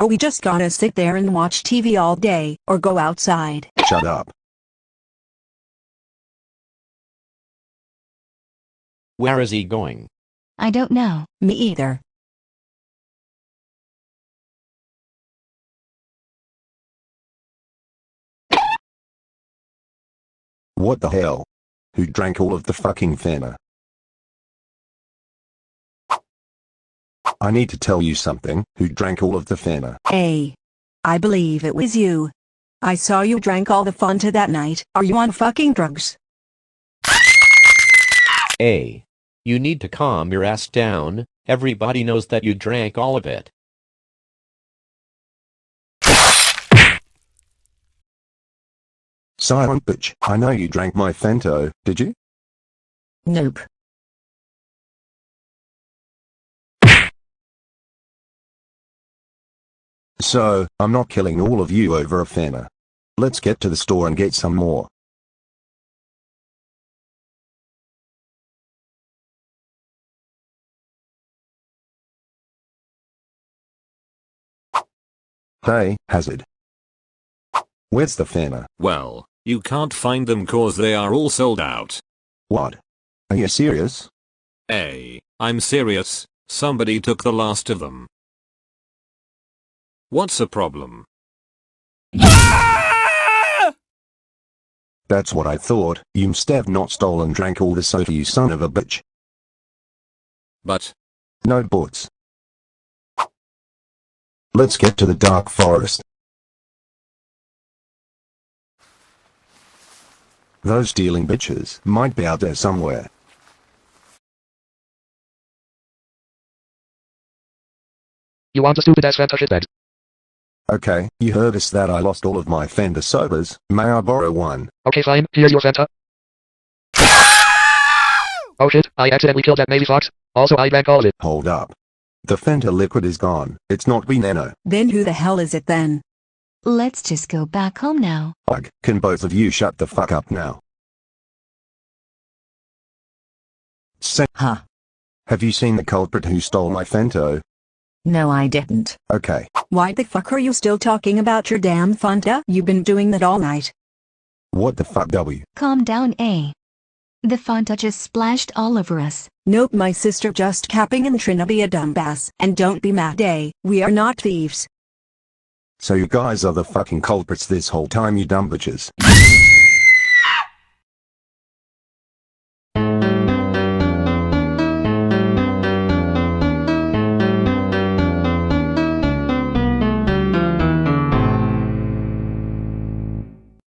Are we just gonna sit there and watch TV all day, or go outside? Shut up. Where is he going? I don't know. Me either. What the hell? Who drank all of the fucking Fanta? I need to tell you something. Who drank all of the Fanta? A. I believe it was you. I saw you drank all the Fanta that night. Are you on fucking drugs? A. You need to calm your ass down. Everybody knows that you drank all of it. Silent bitch. I know you drank my Fanta, did you? Nope. So, I'm not killing all of you over a Fanta. Let's get to the store and get some more. Hey, Hazard. Where's the Fanta? Well, you can't find them cause they are all sold out. What? Are you serious? Hey, I'm serious, somebody took the last of them. What's the problem? Ah! That's what I thought. You must have not stolen drank all the soda you son of a bitch. But, No buts. Let's get to the dark forest. Those stealing bitches might be out there somewhere. You want a stupid ass Fanta shitbag? Okay, you heard us that I lost all of my Fanta sodas. May I borrow one? Okay fine, here's your Fanta. Oh shit, I accidentally killed that Navy Fox. Also I drank all of it. Hold up. The Fanta liquid is gone. It's not Veneno. Then who the hell is it then? Let's just go back home now. Ugh, can both of you shut the fuck up now? Say, Huh. have you seen the culprit who stole my Fanta? No I didn't. Okay, Why the fuck are you still talking about your damn Fanta? You've been doing that all night. what the fuck W? Calm down, A. The Fanta just splashed all over us. Nope my sister just capping and trying to be a dumbass. And don't be mad A. We are not thieves. So you guys are the fucking culprits this whole time you dumb bitches.